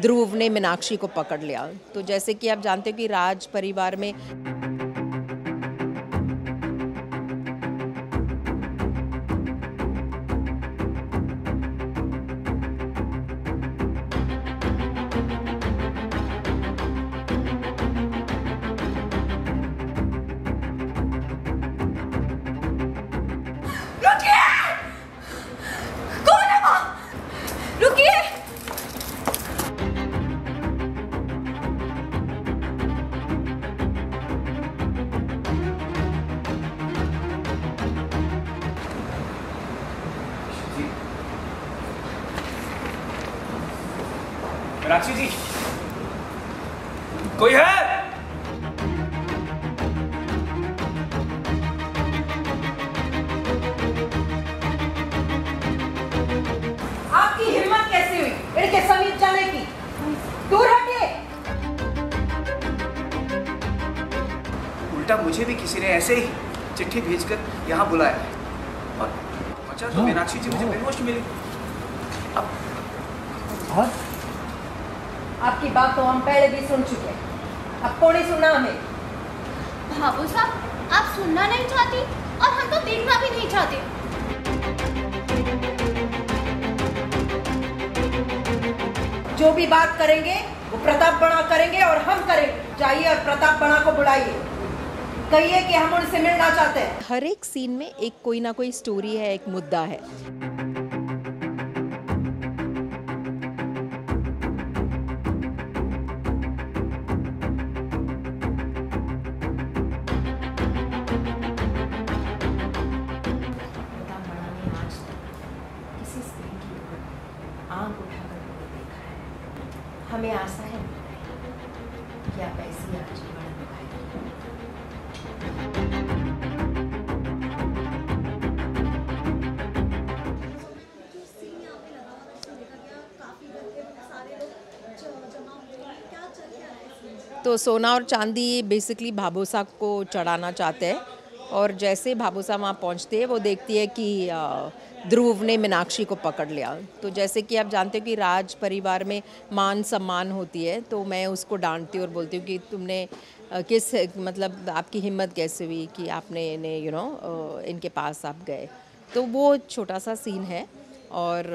ध्रुव ने मीनाक्षी को पकड़ लिया। तो जैसे कि आप जानते हो कि राज परिवार में कौन मीनाक्षी जी। कोई है? आपकी हिम्मत कैसी हुई? इनके समीप जाने की। दूर हटिए। उल्टा मुझे भी किसी ने ऐसे ही चिट्ठी भेजकर यहाँ बुलाया है। और अच्छा तो मीनाक्षी जी मुझे बेहोश मिली। अब आपकी बात तो हम पहले भी सुन चुके हैं। अब कौन ही सुना हमें? भाबू साहब आप सुनना नहीं चाहती और हम तो देखना भी नहीं चाहते। जो भी बात करेंगे वो प्रताप बड़ा करेंगे और हम करेंगे। जाइए और प्रताप बड़ा को बुलाइए। कहिए कि हम उनसे मिलना चाहते हैं। हर एक सीन में एक कोई ना कोई स्टोरी है एक मुद्दा है। हमें आशा है कि आप ऐसी आजीवन तो सोना और चांदी बेसिकली भाबोसा को चढ़ाना चाहते हैं। और जैसे भाबोसा वहाँ पहुँचते हैं, वो देखती है कि ध्रुव ने मीनाक्षी को पकड़ लिया। तो जैसे कि आप जानते हो कि राज परिवार में मान सम्मान होती है तो मैं उसको डांटती हूँ और बोलती हूँ कि तुमने किस मतलब आपकी हिम्मत कैसे हुई कि आपने इन्हें यू नो इनके पास आप गए। तो वो छोटा सा सीन है और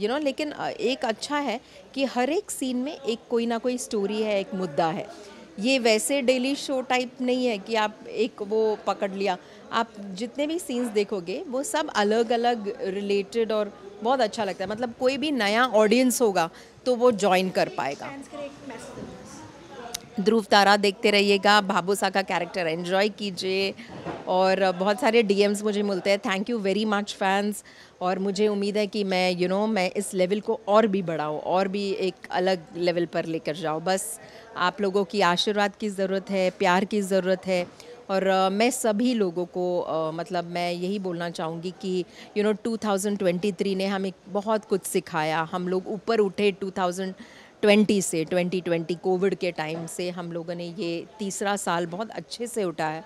यू नो लेकिन एक अच्छा है कि हर एक सीन में एक कोई ना कोई स्टोरी है, एक मुद्दा है। ये वैसे डेली शो टाइप नहीं है कि आप एक वो पकड़ लिया। आप जितने भी सीन्स देखोगे वो सब अलग अलग रिलेटेड और बहुत अच्छा लगता है। मतलब कोई भी नया ऑडियंस होगा तो वो ज्वाइन कर पाएगा। ध्रुव तारा देखते रहिएगा भाबूसा का कैरेक्टर एंजॉय कीजिए। और बहुत सारे डीएम्स मुझे मिलते हैं। Thank you very much fans और मुझे उम्मीद है कि मैं यू you नो know, मैं इस लेवल को और भी बढ़ाऊँ और भी एक अलग लेवल पर लेकर जाऊँ। बस आप लोगों की आशीर्वाद की ज़रूरत है प्यार की ज़रूरत है। और अ, मैं सभी लोगों को अ, मतलब मैं यही बोलना चाहूँगी कि यू नो 2023 ने हमें बहुत कुछ सिखाया। हम लोग ऊपर उठे 2020 से 2020 कोविड के टाइम से। हम लोगों ने ये तीसरा साल बहुत अच्छे से उठाया।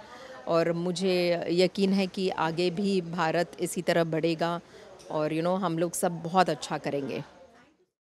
और मुझे यकीन है कि आगे भी भारत इसी तरह बढ़ेगा और यू you नो know, हम लोग सब बहुत अच्छा करेंगे।